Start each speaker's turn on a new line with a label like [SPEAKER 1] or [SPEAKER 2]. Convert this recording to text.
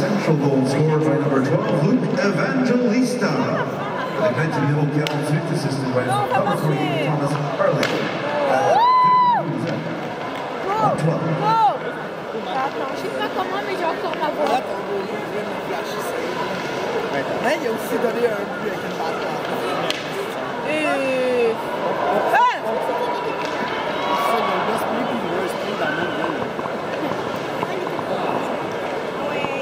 [SPEAKER 1] Central goal scored by number 12, Luke Evangelista. The will get the assist assisted by number 3, Thomas Harley. At 12. Știți că mă mi
[SPEAKER 2] joc la vreo. Da, da, da, da, da, da, da, da, da, da, da,